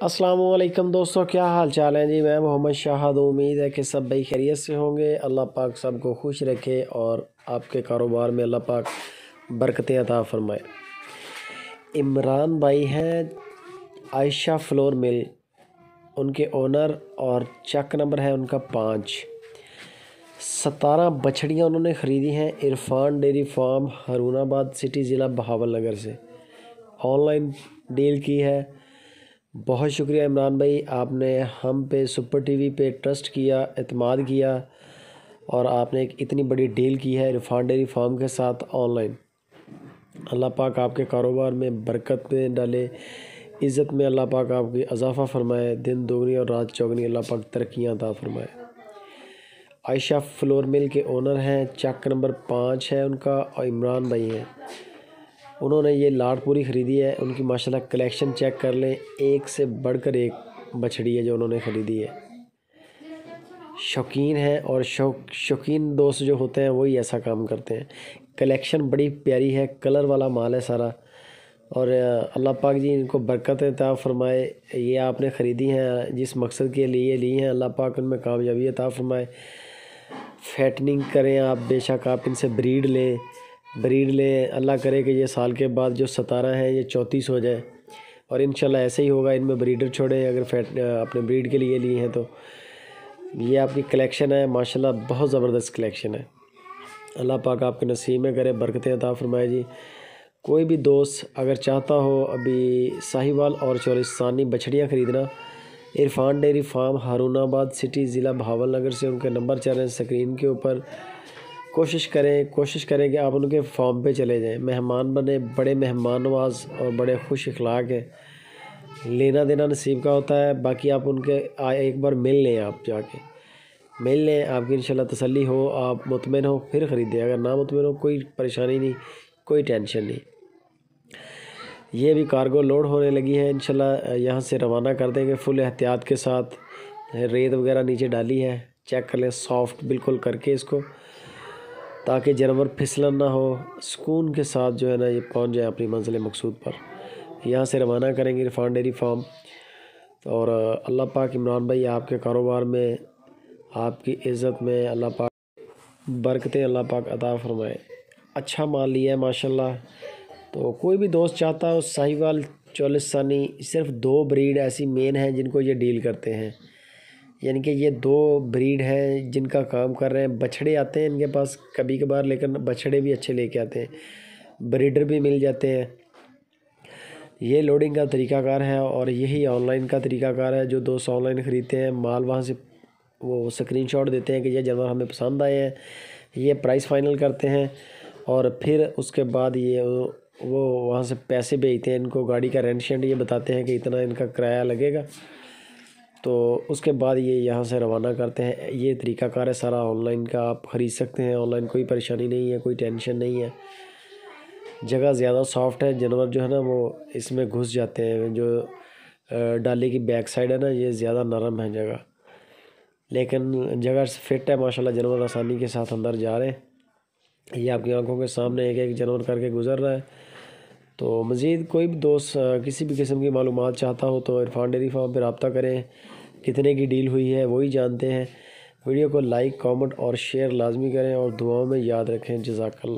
السلام علیکم دوستو، کیا حال چال ہیں؟ جی میں محمد شاہد امید ہے کہ سب بھائی خیریت سے ہوں گے۔ اللہ پاک سب کو خوش رکھے اور آپ کے کاروبار میں اللہ پاک برکتیں عطا فرمائے۔ عمران بھائی ہیں عائشہ فلور مل۔ ان کے اونر اور چک نمبر ہے ان کا پانچ۔ ستارہ بچھڑیاں انہوں نے خریدی ہیں عرفان ڈیری فارم ہرون آباد سٹی، ضلع بہاول نگر سے۔ آن لائن ڈیل کی ہے۔ بہت شکریہ عمران بھائی، آپ نے ہم پہ، سپر ٹی وی پہ ٹرسٹ کیا، اعتماد کیا اور آپ نے ایک اتنی بڑی ڈیل کی ہے ریفان ڈیری فارم کے ساتھ آن لائن۔ اللہ پاک آپ کے کاروبار میں برکت میں ڈالے، عزت میں اللہ پاک آپ کی اضافہ فرمائے، دن دوگنی اور رات چوگنی اللہ پاک ترقیاں عطا فرمائے۔ عائشہ فلور مل کے اونر ہیں، چک نمبر پانچ ہے ان کا اور عمران بھائی ہیں۔ انہوں نے یہ لاٹ پوری خریدی ہے۔ ان کی ماشاءاللہ کلیکشن چیک کر لیں۔ ایک سے بڑھ کر ایک بچھڑی ہے جو انہوں نے خریدی ہے۔ شوقین ہیں اور شوق، شوقین دوست جو ہوتے ہیں وہی ایسا کام کرتے ہیں۔ کلیکشن بڑی پیاری ہے، کلر والا مال ہے سارا۔ اور اللہ پاک جی ان کو برکت عطا فرمائے۔ یہ آپ نے خریدی ہیں، جس مقصد کے لیے لی ہیں، اللہ پاک ان میں کامیابی عطا فرمائے۔ فیٹننگ کریں آپ، بے شک آپ ان سے بریڈ لیں۔ بریڈ لیں اللہ کرے کہ یہ سال کے بعد جو ستارہ ہیں یہ چوتیس ہو جائے۔ اور انشاءاللہ ایسے ہی ہوگا، ان میں بریڈر چھوڑیں، اگر فیٹ، اپنے بریڈ کے لیے لیے ہیں تو۔ یہ آپ کی کلیکشن ہے، ماشاءاللہ بہت زبردست کلیکشن ہے۔ اللہ پاک آپ کے نصیب میں کرے، برکتیں عطا فرمائے جی۔ کوئی بھی دوست اگر چاہتا ہو ابھی ساہی وال اور چولستانی بچھڑیاں خریدنا، عرفان ڈیری فارم، ہارون آباد سٹی، ضلع بھاول نگر سے ان کے نمبر چل رہے ہیں۔ سکرین کے اوپر کوشش کریں کوشش کریں کہ آپ ان کے فارم پہ چلے جائیں۔ مہمان بنے، بڑے مہمان نواز اور بڑے خوش اخلاق ہیں۔ لینا دینا نصیب کا ہوتا ہے، باقی آپ ان کے ایک بار مل لیں آپ جا کے۔ مل لیں، آپ کی انشاءاللہ تسلی ہو، آپ مطمئن ہو، پھر خریدیں۔ اگر نہ مطمئن ہو، کوئی پریشانی نہیں، کوئی ٹینشن نہیں۔ یہ بھی کارگو لوڈ ہونے لگی ہے، انشاءاللہ یہاں سے روانہ کر دیں گے فل احتیاط کے ساتھ۔ ریت وغیرہ نیچے ڈالی ہے، چیک کر لیں سافٹ بالکل کر کے اس کو۔ تاکہ جانور پھسلن نہ ہو، سکون کے ساتھ جو ہے نا یہ پہنچ جائے اپنی منزل مقصود پر۔ یہاں سے روانہ کریں گے عرفان ڈیری فارم۔ اور اللہ پاک عمران بھائی، آپ کے کاروبار میں، آپ کی عزت میں اللہ پاک برکتیں اللہ پاک عطا فرمائے۔ اچھا مال لیا ہے، ماشاءاللہ۔ تو کوئی بھی دوست چاہتا ہو ساہی وال چولستانی صرف دو بریڈ ایسی مین ہیں جن کو یہ ڈیل کرتے ہیں۔ یعنی کہ یہ دو بریڈ ہیں جن کا کام کر رہے ہیں۔ بچھڑے آتے ہیں ان کے پاس، کبھی کبھار، لیکن بچھڑے بھی اچھے لے کے آتے ہیں۔ بریڈر بھی مل جاتے ہیں۔ یہ لوڈنگ کا طریقہ کار ہے اور یہی آن لائن کا طریقہ کار ہے۔ جو دوست آن لائن خریدتے ہیں، مال وہاں سے وہ سکرین شاٹ دیتے ہیں کہ یہ جانور ہمیں پسند آئے ہیں۔ یہ پرائس فائنل کرتے ہیں اور پھر اس کے بعد یہ وہ وہاں سے پیسے بھیجتے ہیں۔ ان کو گاڑی کا رینٹ شینٹ یہ بتاتے ہیں کہ اتنا ان کا کرایہ لگے گا۔ تو اس کے بعد یہ یہاں سے روانہ کرتے ہیں۔ یہ طریقہ کار ہے، سارا آن لائن کا آپ خرید سکتے ہیں۔ آن لائن کوئی پریشانی نہیں ہے، کوئی ٹینشن نہیں ہے۔ جگہ زیادہ سافٹ ہے، جانور جو ہے نا، وہ اس میں گھس جاتے ہیں۔ جو ڈالی کی بیک سائڈ ہے نا، یہ زیادہ نرم ہے جگہ۔ لیکن جگہ فٹ ہے، ماشاءاللہ جانور آسانی کے ساتھ اندر جا رہے ہیں۔ یہ آپ کی آنکھوں کے سامنے ایک ایک جانور کر کے گزر رہا ہے۔ تو مزید کوئی بھی دوست کسی بھی قسم کی معلومات چاہتا ہو تو عرفان ڈیری فارم پہ رابطہ کریں۔ کتنے کی ڈیل ہوئی ہے وہی جانتے ہیں۔ ویڈیو کو لائک، کامنٹ اور شیئر لازمی کریں اور دعاؤں میں یاد رکھیں۔ جزاک اللہ۔